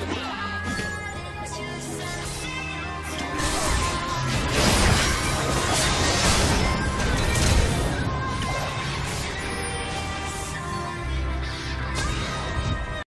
Yeah.